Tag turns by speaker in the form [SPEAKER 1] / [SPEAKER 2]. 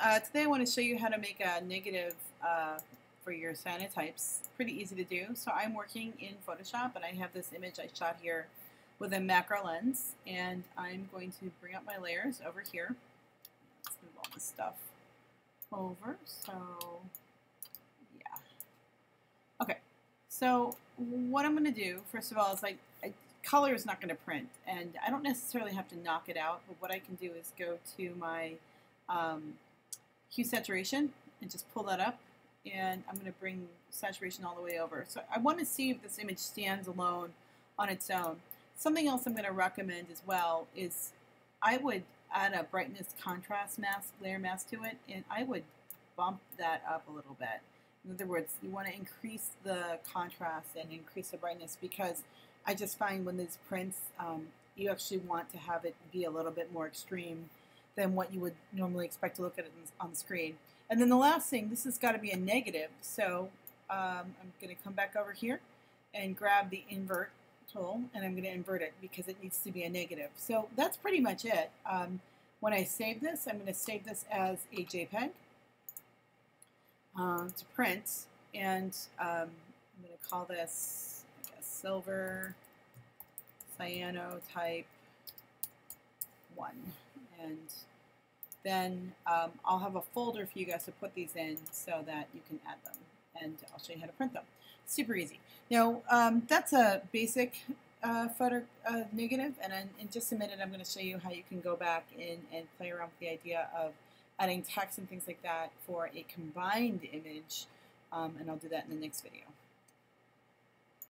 [SPEAKER 1] Uh, today I want to show you how to make a negative uh, for your cyanotypes. Pretty easy to do. So I'm working in Photoshop and I have this image I shot here with a macro lens and I'm going to bring up my layers over here. Let's move all this stuff over. So yeah. Okay. So what I'm going to do, first of all, is like color is not going to print and I don't necessarily have to knock it out, but what I can do is go to my um, hue saturation and just pull that up and I'm going to bring saturation all the way over. So I want to see if this image stands alone on its own. Something else I'm going to recommend as well is I would add a brightness contrast mask, layer mask to it, and I would bump that up a little bit. In other words, you want to increase the contrast and increase the brightness because I just find when these prints, um, you actually want to have it be a little bit more extreme than what you would normally expect to look at on the screen. And then the last thing, this has got to be a negative. So um, I'm going to come back over here and grab the invert tool and I'm going to invert it because it needs to be a negative. So that's pretty much it. Um, when I save this, I'm going to save this as a JPEG uh, to print and um, I'm going to call this guess, silver cyanotype 1 and then um, I'll have a folder for you guys to put these in so that you can add them. And I'll show you how to print them. Super easy. Now, um, that's a basic uh, photo uh, negative, and in, in, just a minute I'm going to show you how you can go back in and play around with the idea of adding text and things like that for a combined image, um, and I'll do that in the next video.